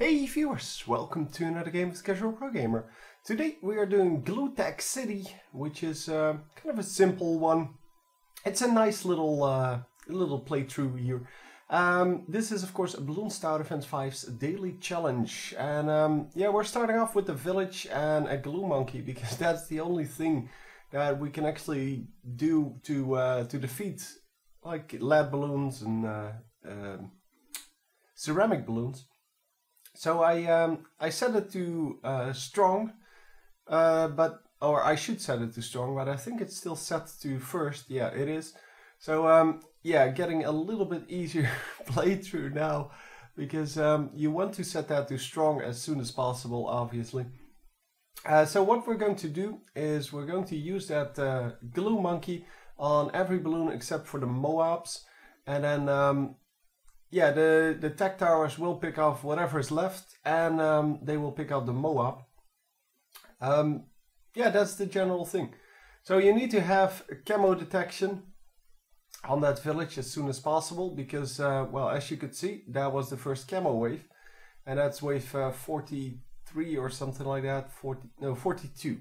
Hey viewers, welcome to another game with Casual Pro Gamer. Today we are doing Glue Tech City, which is uh, kind of a simple one. It's a nice little uh, little playthrough here. Um, this is of course a Bloons Tower Defense 5's daily challenge. And um, yeah, we're starting off with the village and a glue monkey because that's the only thing that we can actually do to uh, to defeat like lead balloons and uh, um, ceramic balloons. So I um, I set it to uh, strong, uh, but or I should set it to strong, but I think it's still set to first. Yeah, it is. So um, yeah, getting a little bit easier playthrough now because um, you want to set that to strong as soon as possible, obviously. Uh, so what we're going to do is we're going to use that uh, glue monkey on every balloon except for the Moabs, and then um, yeah, the, the tack towers will pick off whatever is left and um, they will pick up the Moab. Um, yeah, that's the general thing. So you need to have camo detection on that village as soon as possible because, uh, well, as you could see, that was the first camo wave. And that's wave uh, 43 or something like that, 40, no, 42.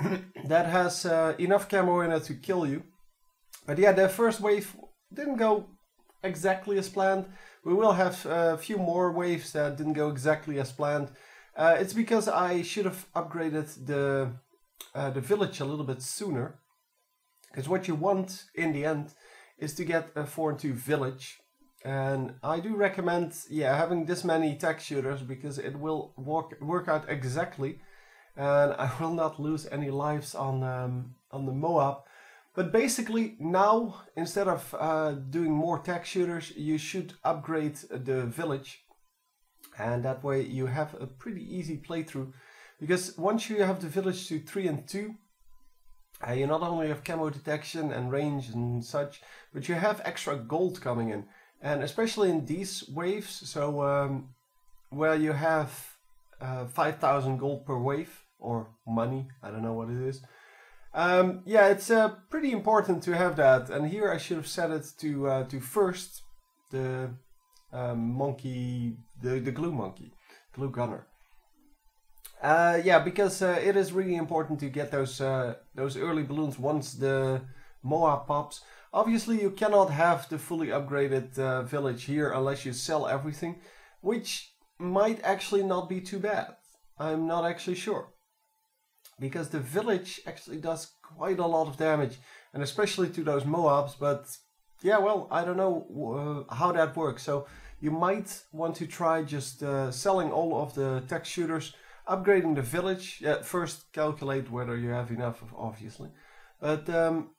that has uh, enough camo in it to kill you. But yeah, the first wave didn't go exactly as planned. We will have a few more waves that didn't go exactly as planned. Uh, it's because I should have upgraded the uh, the village a little bit sooner. Because what you want in the end is to get a 4 and 2 village. And I do recommend yeah having this many tack shooters because it will work, work out exactly. And I will not lose any lives on, um, on the Moab. But basically now, instead of uh, doing more tack shooters, you should upgrade the village. And that way you have a pretty easy playthrough. Because once you have the village to 3 and 2, uh, you not only have camo detection and range and such, but you have extra gold coming in. And especially in these waves, so um, where you have uh, 5000 gold per wave, or money, I don't know what it is. Um, yeah, it's uh, pretty important to have that. And here I should have set it to uh, to first the um, monkey, the, the glue monkey, glue gunner. Uh, yeah, because uh, it is really important to get those uh, those early balloons once the Moab pops. Obviously, you cannot have the fully upgraded uh, village here unless you sell everything, which might actually not be too bad. I'm not actually sure because the village actually does quite a lot of damage and especially to those Moabs but yeah well I don't know uh, how that works. So you might want to try just uh, selling all of the tack shooters upgrading the village. Yeah, first calculate whether you have enough obviously. But um,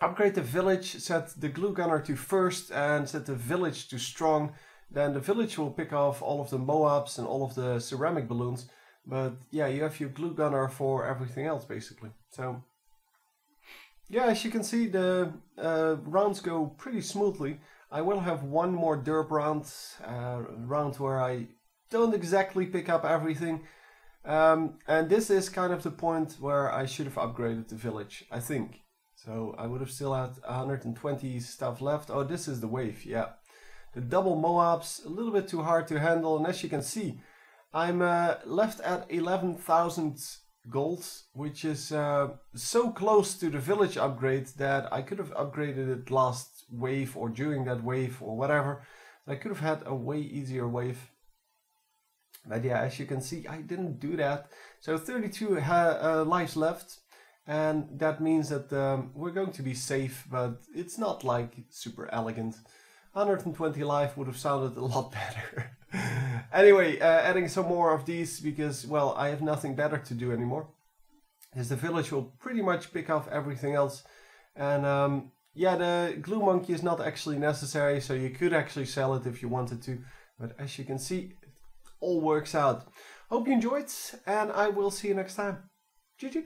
upgrade the village set the glue gunner to first and set the village to strong. Then the village will pick off all of the Moabs and all of the ceramic balloons but yeah, you have your glue gunner for everything else basically. So yeah, as you can see, the uh, rounds go pretty smoothly. I will have one more derp round, uh, round where I don't exactly pick up everything. Um, and this is kind of the point where I should have upgraded the village, I think. So I would have still had 120 stuff left. Oh, this is the wave, yeah. The double Moabs, a little bit too hard to handle. And as you can see, I'm uh, left at 11,000 gold, which is uh, so close to the village upgrade that I could have upgraded it last wave or during that wave or whatever. I could have had a way easier wave. But yeah, as you can see, I didn't do that. So 32 uh, lives left. And that means that um, we're going to be safe, but it's not like super elegant. 120 life would have sounded a lot better. Anyway, uh, adding some more of these because, well, I have nothing better to do anymore. Because the village will pretty much pick off everything else. And um, yeah, the glue monkey is not actually necessary, so you could actually sell it if you wanted to. But as you can see, it all works out. Hope you enjoyed, and I will see you next time. GG.